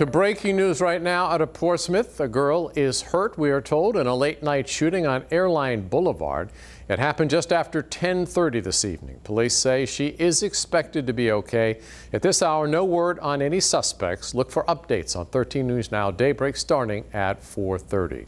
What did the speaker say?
To breaking news right now out of Portsmouth, a girl is hurt, we are told, in a late night shooting on Airline Boulevard. It happened just after 10:30 this evening. Police say she is expected to be okay. At this hour, no word on any suspects. Look for updates on 13 News Now Daybreak starting at 4:30.